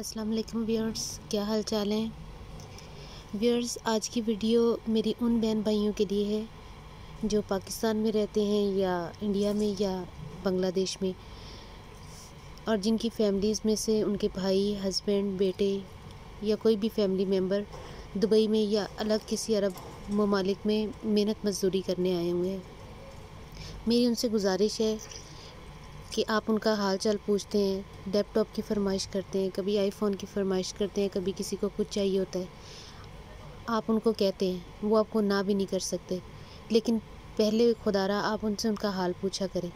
अस्सलाम वालेकुम व्यूअर्स, क्या हाल चाल हैं? व्यूअर्स, आज की वीडियो मेरी उन बहन भाइयों के लिए है, जो पाकिस्तान में रहते हैं या इंडिया में या बांग्लादेश में, और जिनकी फैमिलीज़ में से उनके भाई, हस्बैंड, बेटे या कोई भी फैमिली मेंबर दुबई में या अलग किसी अरब ममालिक में मेहनत मजदूरी करने आए हुए हैं। मेरी उनसे गुजारिश है कि आप उनका हाल चाल पूछते हैं लैपटॉप की फरमाइश करते हैं, कभी आईफोन की फरमाइश करते हैं, कभी किसी को कुछ चाहिए होता है, आप उनको कहते हैं, वो आपको ना भी नहीं कर सकते। लेकिन पहले खुदारा, आप उनसे उनका हाल पूछा करें।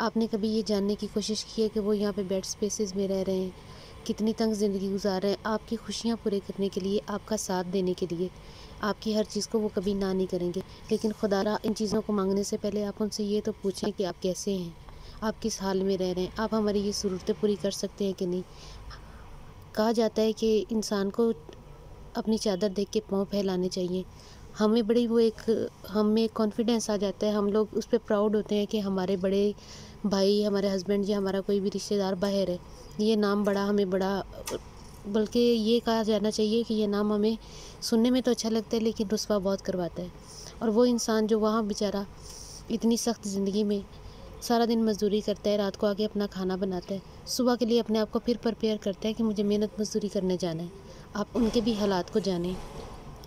आपने कभी ये जानने की कोशिश की है कि वो यहाँ पे बेड स्पेसेस में रह रहे हैं, कितनी तंग ज़िंदगी गुजार रहे हैं, आपकी खुशियाँ पूरे करने के लिए, आपका साथ देने के लिए, आपकी हर चीज़ को वो कभी ना नहीं करेंगे। लेकिन खुदारा, इन चीज़ों को मांगने से पहले आप उनसे ये तो पूछें कि आप कैसे हैं। आप किस हाल में रह रहे हैं? आप हमारी ये ज़रूरतें पूरी कर सकते हैं कि नहीं? कहा जाता है कि इंसान को अपनी चादर देख के पाँव फैलाने चाहिए। हमें बड़ी वो एक, हम कॉन्फिडेंस आ जाता है। हम लोग उस पर प्राउड होते हैं कि हमारे बड़े भाई, हमारे हस्बैंड या हमारा कोई भी रिश्तेदार बाहर है। ये नाम बड़ा, हमें बड़ा, बल्कि ये कहा जाना चाहिए कि ये नाम हमें सुनने में तो अच्छा लगता है, लेकिन रुस्वा बहुत करवाता है। और वो इंसान जो वहाँ बेचारा इतनी सख्त ज़िंदगी में सारा दिन मज़दूरी करता है, रात को आके अपना खाना बनाता है। सुबह के लिए अपने आप को फिर प्रिपेयर करता है कि मुझे मेहनत मज़दूरी करने जाना है। आप उनके भी हालात को जानें,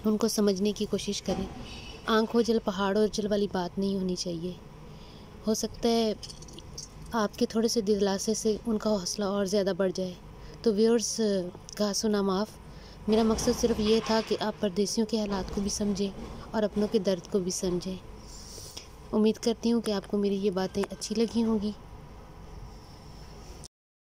उनको समझने की कोशिश करें। आँख हो जल, पहाड़ और जल वाली बात नहीं होनी चाहिए। हो सकता है आपके थोड़े से दिलासे से उनका हौसला और ज़्यादा बढ़ जाए। तो व्यूअर्स का सुना माफ़। मेरा मकसद सिर्फ़ ये था कि आप परदेसियों के हालात को भी समझें और अपनों के दर्द को भी समझें। उम्मीद करती हूँ कि आपको मेरी ये बातें अच्छी लगी होंगी।